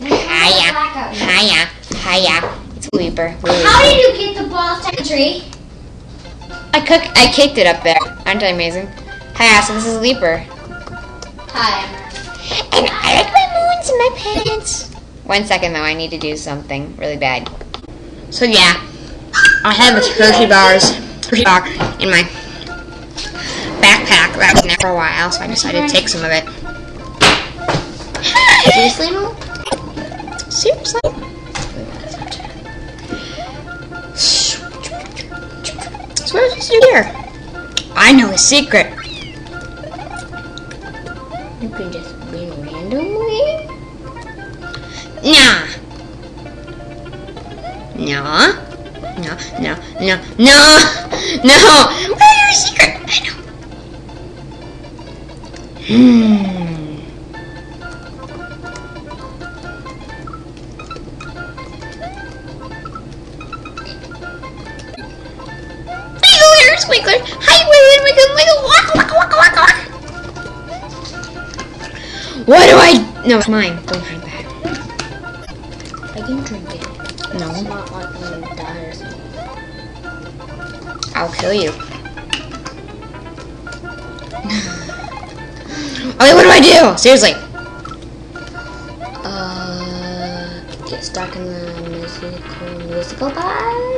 Hiya. Hiya. Hiya. It's a Leaper. How did you get the ball to the tree? I cook. I kicked it up there. Aren't I amazing? Hiya. So this is Leaper. Hi. And I like my moons in my pants. One second though, I need to do something really bad. So yeah, I have a Hershey bars, Hershey bar in my backpack that was in there for a while, so I decided to take some of it. Seriously, Mo? Seriously? So what we do here? I know a secret. You can just win randomly? Nah. No. No, no, no, no, no. Where's your secret? I know. Hmm. Squiggler. Hi, Wiggle, Wiggle, Wiggle. Walk, walk, walk, walk, walk. What do I? No, it's mine. Don't drink that. I can drink it. No. It's not like you die or something. I'll kill you. okay, what do I do? Seriously. Uh, get stuck in the musical musical bar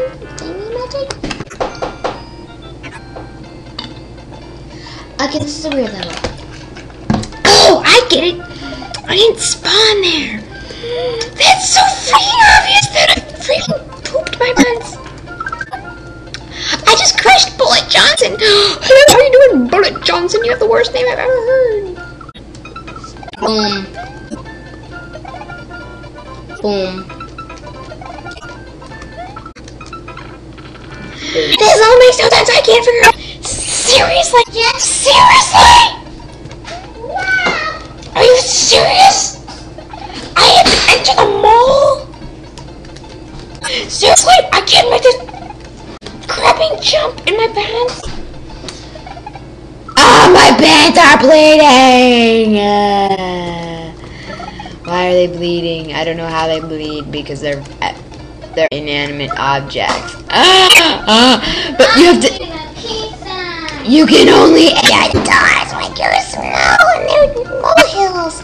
Okay, this is a weird level. Oh, I get it. I didn't spawn there. That's so freaking obvious that I freaking pooped my pants. I just crushed Bullet Johnson. How you doing, Bullet Johnson? You have the worst name I've ever heard. Boom. Boom. This all makes no sense. I can't figure out. Seriously? Seriously? Are you serious? I have to enter the mall? Seriously? I can't make this crapping jump in my pants? Ah, my pants are bleeding! Uh, why are they bleeding? I don't know how they bleed because they're they're inanimate objects. Ah, ah, but you have to. You can only eat dogs when you're small and they're molehills.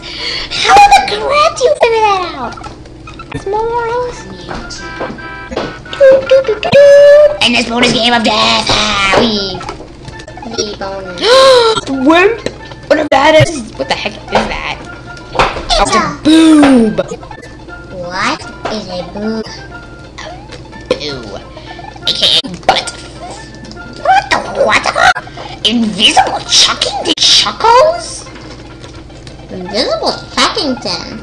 How the crap do you figure that out? Small molehills? And this bonus game of death. Ah, we. The bonus. Wimp. Whatever that is. What the heck is that? It's Oh, a boob. what is a boob? boo? Boo. AKA butt. What the what? Invisible chucking the chuckles? Invisible Chuckington.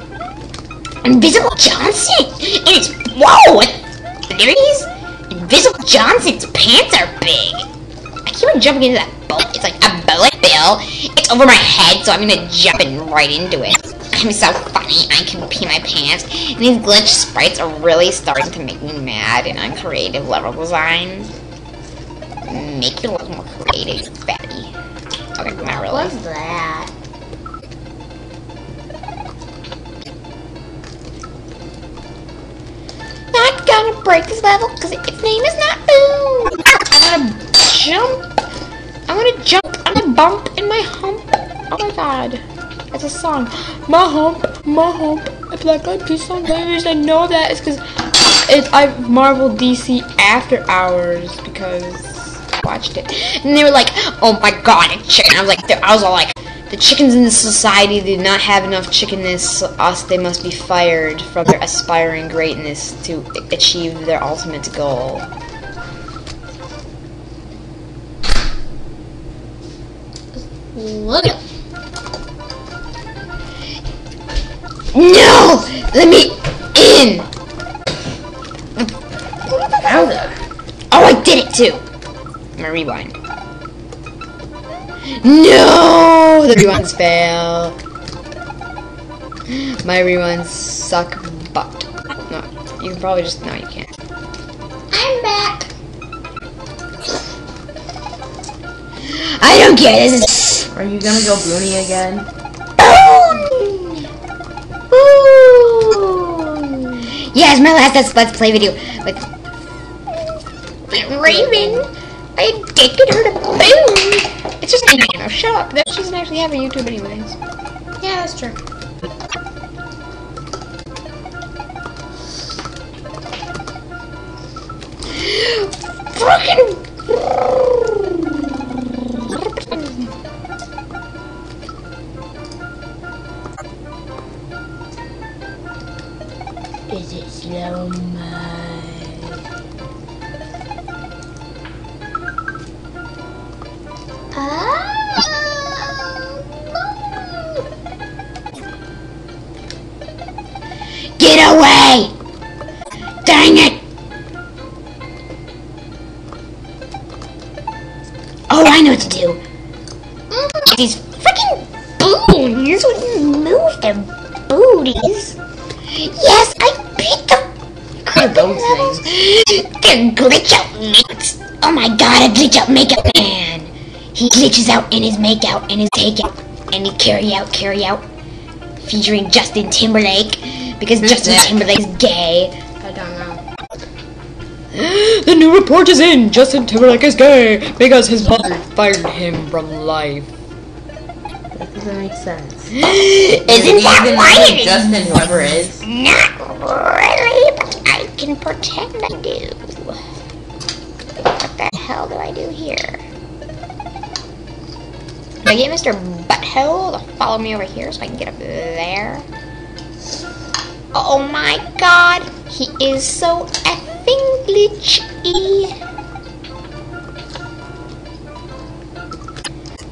Invisible Johnson! It's whoa! What? There it is. Invisible Johnson's pants are big. I keep on jumping into that bullet. It's like a bullet bill. It's over my head, so I'm gonna jump in right into it. I'm so funny. I can pee my pants. And these glitch sprites are really starting to make me mad. And on creative level design, make it look more creative, Betty. Okay, not really. What's that? not gonna break this level because its name is not Boom. I'm gonna jump. I'm gonna jump. I'm gonna bump in my hump. Oh my god. It's a song. My hump, my hump. A Black Eyed Peas song. The only reason I know that is because it I Marvel DC After Hours because watched it. And they were like, oh my god, a chicken. I was like, I was all like, the chickens in this society did not have enough chickenness, so us they must be fired from their aspiring greatness to achieve their ultimate goal. Look at No! Let me in! Oh, I did it too! Gonna rewind. No! The rewinds fail. My rewinds suck butt. No, you can probably just, no you can't. I'm back. I don't care, this is Are you gonna go boony again? Boom! Yeah, it's my last Let's, let's Play video. With Raven, I addicted her to Boone. It's just a game. Oh, shut up. That she doesn't actually have a YouTube anyways. yeah, that's true. Fucking. Is it slow mo? Glitch out mates. Oh my god, a glitch out makeup man. He glitches out in his make out and his take out and his carry out, carry out. Featuring Justin Timberlake. Because Who's Justin that? is gay. I don't know. The new report is in. Justin Timberlake is gay because his mother fired him from life. That doesn't make sense. Isn't Even that why Justin Weber is. Not really, can pretend I do. What the hell do I do here? Can I get Mr. Butthole to follow me over here so I can get up there? Oh my god, he is so effing glitchy.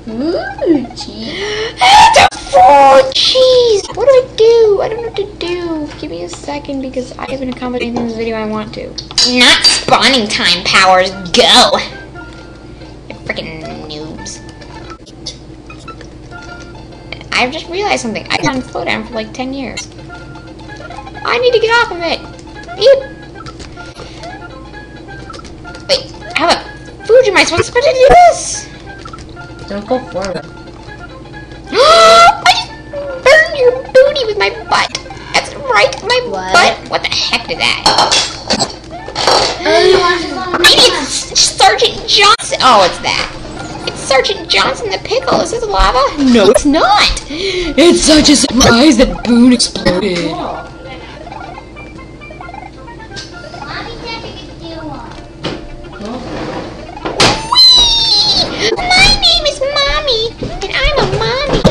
Ooh, gee. It's jeez! What do I do? I don't know what to do. Give me a second because I haven't accommodated in this video I want to. Not spawning time powers, go! You freaking noobs. I've just realized something. I've been on slowdown for like 10 years. I need to get off of it. Beep. Wait, how the food? am I supposed to do this? Don't go forward. My What? butt. What the heck is that? Oh, Maybe it's Sergeant Johnson. Oh, it's that. It's Sergeant Johnson the pickle. Is this lava? No, it's not. It's such a surprise that Boone exploded. My name is Mommy, and I'm a mommy.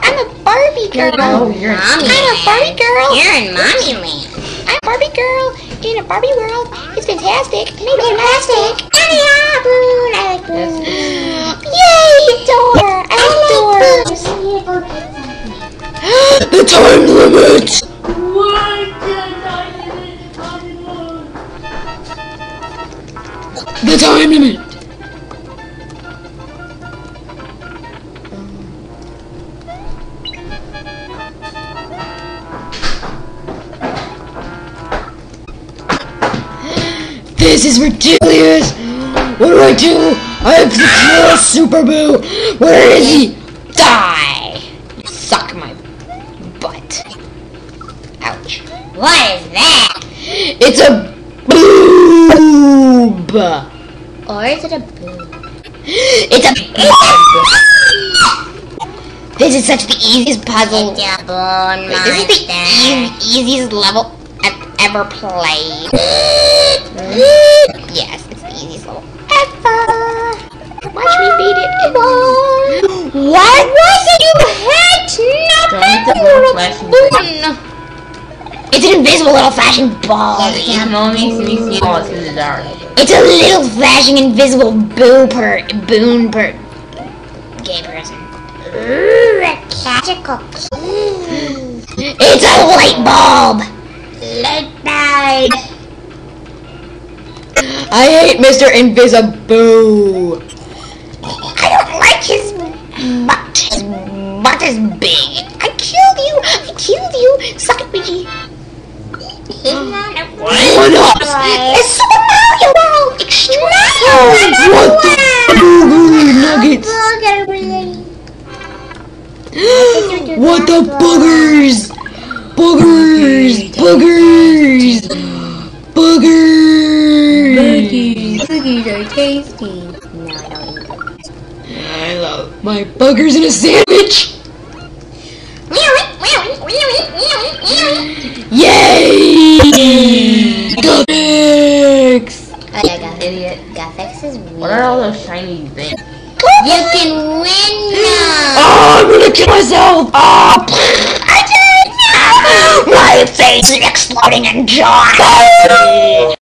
I'm a Barbie girl. Oh, you're Mommy. I'm a Barbie girl. You're in mommy land. I'm a Barbie girl in a Barbie world. It's fantastic. Made of plastic. Yeah, Boone. I like Boone. Yay, door. I like This is ridiculous. What do I do? I have to kill Super Boo. Where is he? Die. You suck my butt. Ouch. What is that? It's a boob. Or is it a boo? It's a boob! This is such the easiest puzzle. It's a bone Wait, this is the e- easiest level ever played. yes, it's the easiest level ever. Watch me beat it. And... What was it you? Don't hit Nothing. little flashing It's an invisible little flashing ball. It only makes me see all through the dark. It's a little flashing invisible boo per boon per gay person. Ooh, a magical key. It's a light bulb. Light bulb. I hate Mr. Invisible. I don't like his butt. His butt is big. I killed you. I killed you. Suck it, Luigi. He's not a One up. It's Super Mario World. Extreme. What the booger nuggets? What the boogers? Boogers. Boogers! Boogers! Cookies. Cookies are tasty. No, I don't eat them. I love my boogers in a sandwich! Yay! Go Pix! Oh yeah, got idiot. Gothics is weird. What are all those shiny things? You can win now! Oh, I'm gonna kill myself! Oh, I did it! Face is exploding in joy!